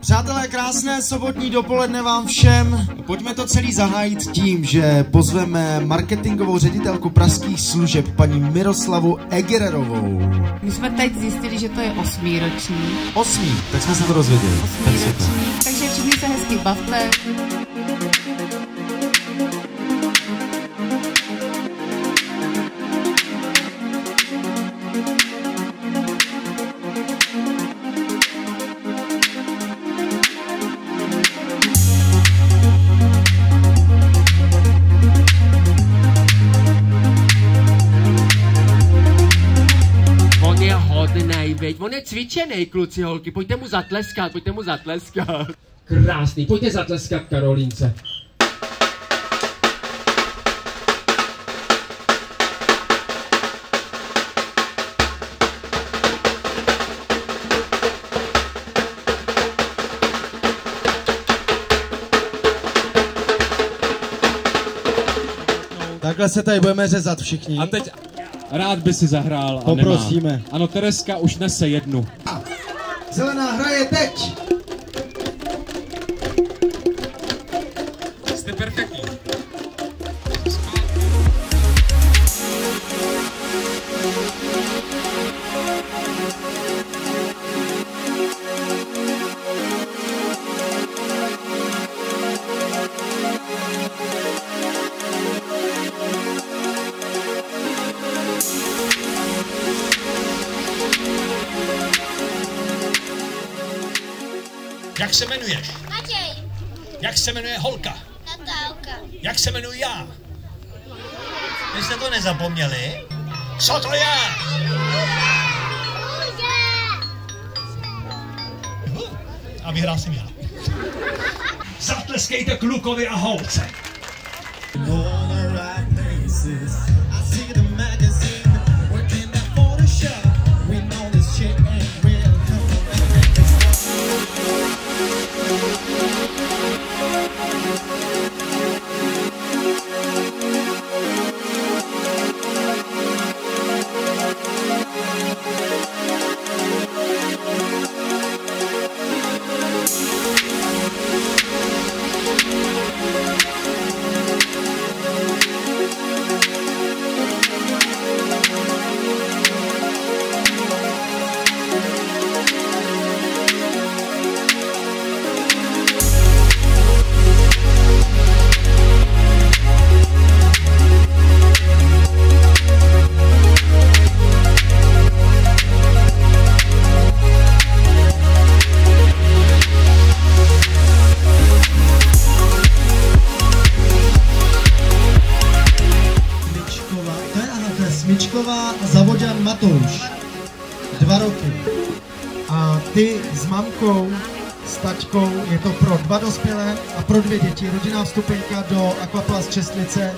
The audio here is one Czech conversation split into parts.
Přátelé, krásné sobotní dopoledne vám všem. Pojďme to celý zahájit tím, že pozveme marketingovou ředitelku pražských služeb, paní Miroslavu Egererovou. My jsme teď zjistili, že to je osmý ročník. Osmý, tak jsme se to dozvěděli. Osmý ročník, takže všichni se hezky bavte. Veď, on je cvičený, kluci, holky, pojďte mu zatleskat, pojďte mu zatleskat. Krásný, pojďte zatleskat Karolínce. Takhle se tady budeme řezat všichni. A teď rád by si zahrál a Poprosíme. Nemá. Ano, Tereska už nese jednu. Zelená hraje teď! Jak se jmenuješ? Matěj, Jak se jmenuje holka? Natálka, Jak se jmenuji já? Vy jste to nezapomněli? Co to je? A vyhrál jsem já. Zatleskejte klukovi a holce. Smyčková, Matouš. Dva roky. A ty s mamkou, s taťkou, je to pro dva dospělé a pro dvě děti. Rodinná vstupenka do Aquaplast Čestlice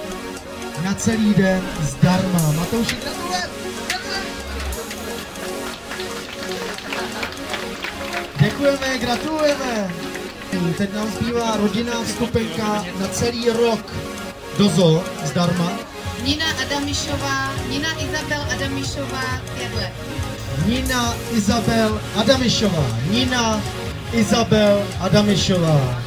na celý den zdarma. Matouši, gratulujem! Děkujeme, gratulujeme. Teď nám zbývá rodinná vstupenka na celý rok do zoo zdarma. Nina Adamišová, Nina Izabel Adamišová, pět. Nina Izabel Adamišová. Nina Izabel Adamišová.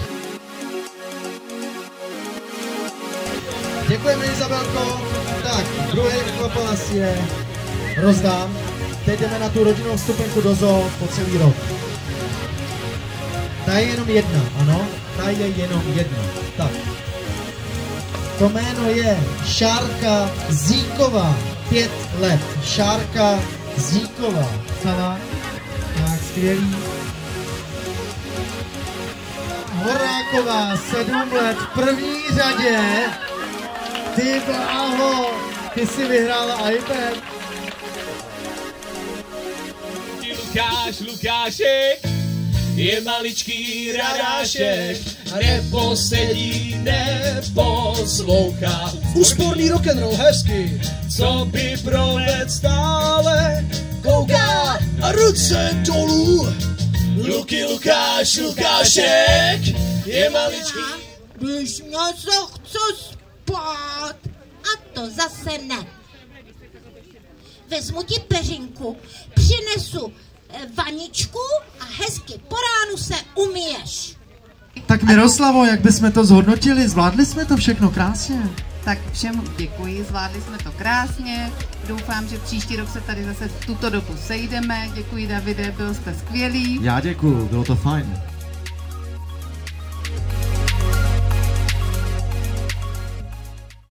Děkujeme, Izabelko. Tak, druhý akvapalas je rozdán. Teď jdeme na tu rodinnou vstupenku do zoo po celý rok. Ta je jenom jedna, ano? Ta je jenom jedna. Tak. To jméno je Šárka Zíková, pět let. Šárka Zíková. Sana, tak skvělý. Horáková, sedm let, v první řadě. Ty bláho, ty si vyhrála iPad. Lukáš, Lukášek, je maličký radášek, neposedí, neposlouchá. Úsporný rock'n'roll, hezky. Co by provedl stále, Kouká a ruce dolů. Luky, Lukáš, Lukášek, je maličký. Když něco chci spát. A to zase ne. Vezmu ti peřinku, přinesu eh, vaničku a hezky po ránu se umiješ. Tak Miroslavo, jak bychom to zhodnotili? Zvládli jsme to všechno krásně. Tak všem děkuji, zvládli jsme to krásně. Doufám, že příští rok se tady zase v tuto dobu sejdeme. Děkuji Davide, byl jste skvělý. Já děkuju, bylo to fajn.